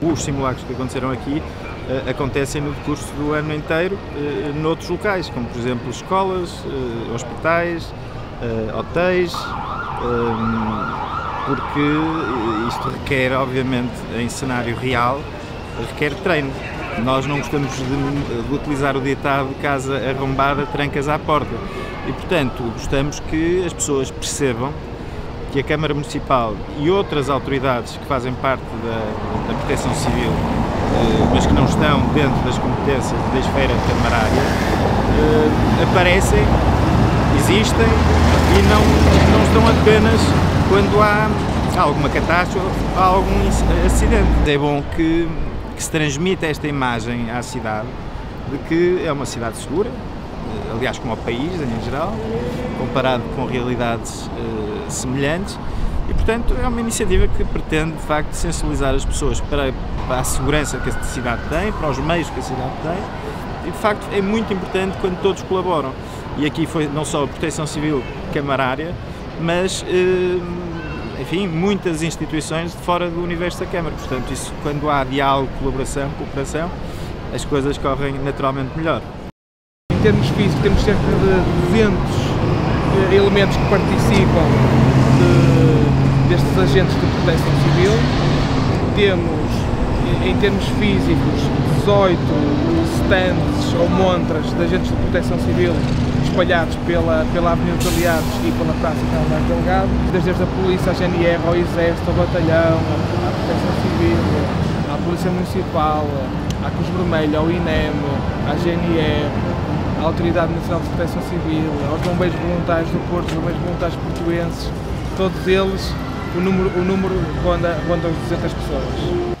Os simulacros que aconteceram aqui uh, acontecem no decurso do ano inteiro uh, noutros locais, como por exemplo escolas, uh, hospitais, hotéis, porque isto requer, obviamente, em cenário real, requer treino. Nós não gostamos de, de utilizar o ditado casa arrombada, trancas à porta. E, portanto, gostamos que as pessoas percebam que a Câmara Municipal e outras autoridades que fazem parte da, da Proteção Civil, eh, mas que não estão dentro das competências da esfera camarária, eh, aparecem, existem e não, não estão apenas quando há alguma catástrofe, algum acidente. É bom que, que se transmita esta imagem à cidade de que é uma cidade segura, eh, aliás como o país em geral, comparado com realidades semelhantes e portanto é uma iniciativa que pretende de facto sensibilizar as pessoas para, para, a segurança que a cidade tem, para os meios que a cidade tem e de facto é muito importante quando todos colaboram e aqui foi não só a Proteção Civil camarária, mas uh, enfim, muitas instituições de fora do universo da Câmara. Portanto, isso, quando há diálogo, colaboração, cooperação, as coisas correm naturalmente melhor. Em termos físicos, temos cerca de 200 eh, elementos que participam de, destes agentes de proteção civil. Temos, em termos físicos, 18 stands ou montras de agentes de proteção civil espalhados pela, pela Avenida dos Aliados e pela Praça Carlos Delgado, desde a Polícia, a GNR, ao Exército, ao Batalhão, à Proteção Civil, à Polícia Municipal, à Cruz Vermelha, ao INEM, à GNR, à Autoridade Nacional de Proteção Civil, aos bombeiros voluntários do Porto, os bombeiros voluntários portuenses, todos eles, o número, o número ronda, ronda os 200 pessoas.